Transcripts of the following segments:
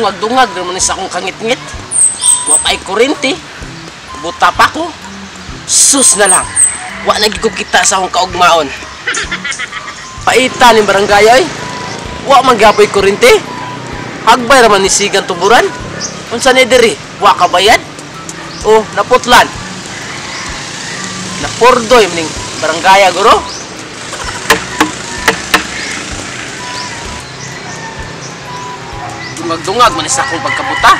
Dungag-dungag naman sa akong kangit-ngit. Wa pa'y kurente. Buta pa ko. Sus na lang. Wa na kita sa akong kaugmaon. Paita ni barangay ay. Wa man gapoy kurente. Hagbay raman ni sigang tuburan. Unsa ni diri? Wa ka bayad? Oh, naputlan. Napurdoy maning barangay guro. Dungag-dungag man sa akong pagkabuta.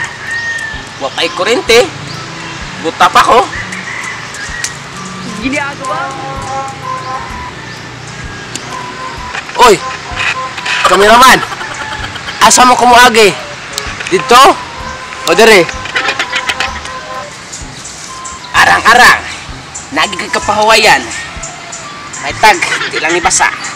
Wa pa'y kurente. Buta pa ko. Oy! Kameraman! Asa mo kumuagi? Dito? O dere? Arang-arang! Nagigig ka pahawayan. May tag, di lang ibasa.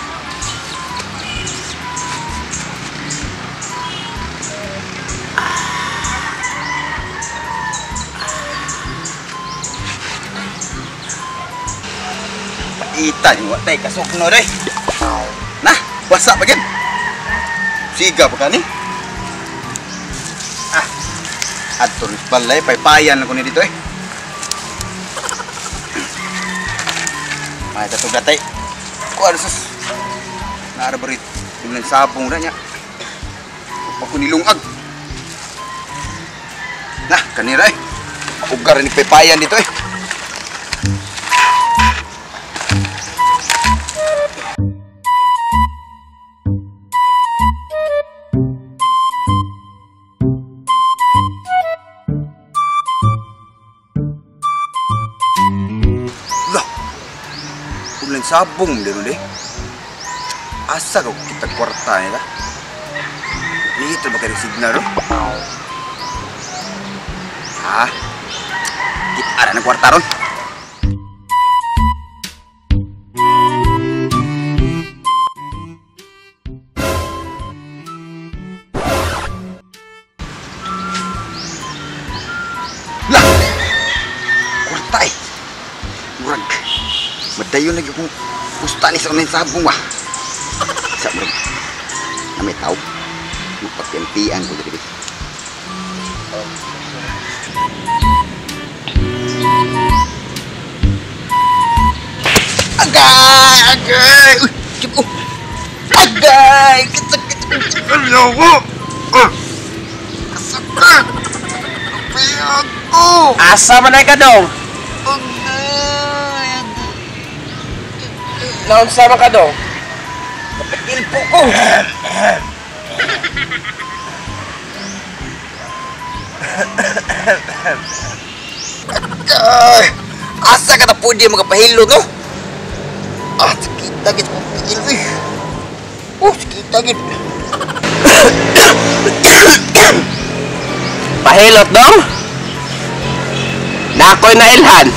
Ita juga tak kasok no deh. Nah, WhatsApp bagian. Siga pekan ni. Ah, atur balai payayan aku ni dito eh. Mai satu gatai. Ko ada sus. Nara berit. Dimulai sabung dah nya. Aku nilungag. Nah, kanira eh. Ugar ni papayan dito eh. sabung dia deh asa kau kita kuarta ya lah ini terbagai signal loh. ah kita ada nak kuarta ron lah Medayun lagi kung kusta ni sa sabong wah. Sa bro. Kami tau. Magpagtimpian ko dito. Agay! Agay! Uy! Uy! Agay! Kasakit! Ayaw mo! Kasakit! Kasakit! Asa man ay dong? Naunsa man ka dong? Ilpo ko! Asa ka na pwede magpahilo, no? Ah, sakit tagit kong pigil, eh. Oh, sakit tagit. Pahilot dong? Na ako'y nailhan.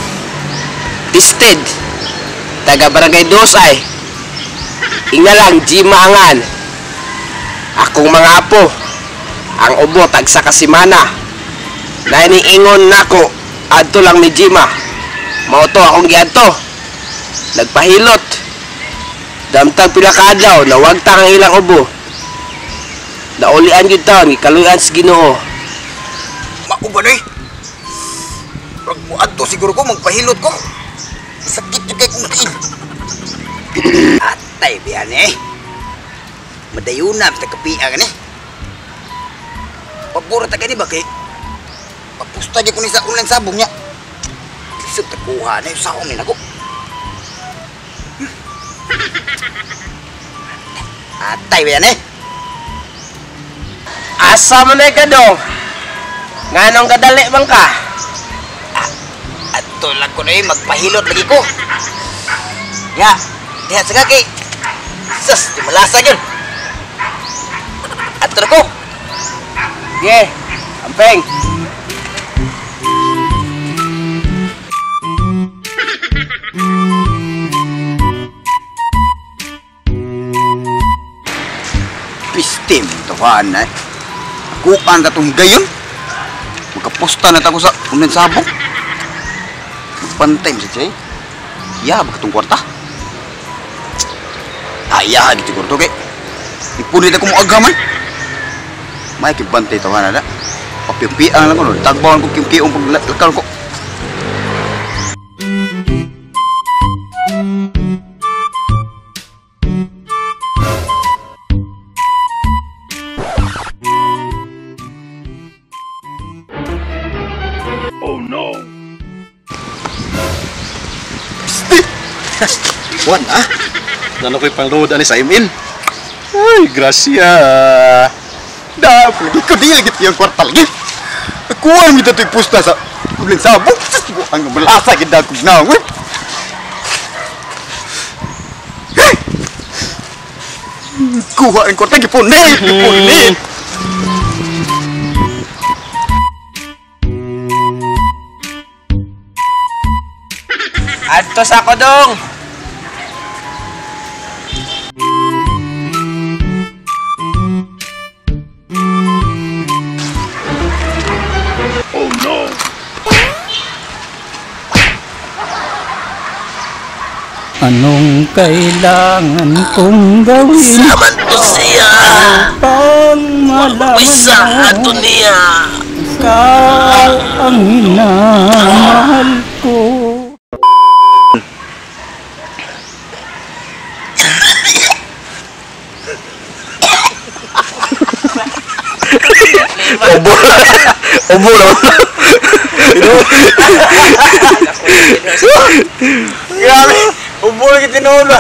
Taga Barangay Dosay. Inga lang, Jimaangan. Akong mga apo. Ang ubo tag sa kasimana. Na iniingon nako adto lang ni Jima. Mao to akong giadto. Nagpahilot. Damtang pila ka adlaw na wag ta ang ilang ubo. Naulian gyud taon gikaluyan sa Ginoo. Mauban, eh. Pag muadto, siguro ko magpahilot ko. sakit juga kunti atay biyan eh. Madayunam tak kapiang ni. Pabor ta kani ba kay papusta gyud kuni sa ulan sabong nya lisod ta kuha na saong ni nako atay biyan eh asa man ay ka do nganong kadali bang ka Ato lang ko na eh, magpahilot lagi ko. Ya, diha sa kaki. Sus, di malasa yun. Ato ko. Ge, ampeng. Pistim, na eh. Kuan ka itong gayon. Magkapusta na tako sa unan sabong. penting sih cuy. Ya begitu Ah ayah gitu kuarta oke. Ipun itu kamu agama. Mai pantai tuhan ada? Opi-opi ang lang kau tagbawan ko kim-kiong paglakal kok. Oh no! Wan, ah. Nano ko'y pangluod ani sa imin. Ay, gracia. Da, pulagi ko di lagi tiyang lagi. Aku Kuwan mi dato'y pusta sa kuling sabuk. Ang malasa gid ako ginawin. Kuha ang kwartal gi punit. Gipon ni. Adto sa kodong. Anong kailangan kong gawin Saman to siya. Pang malaman Bisa ato mo niya. Ikaw ang minamahal ko Ubo. Ubo naman. Grabe. Ubo lagi tinulo.